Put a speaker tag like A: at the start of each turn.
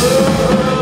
A: Whoa.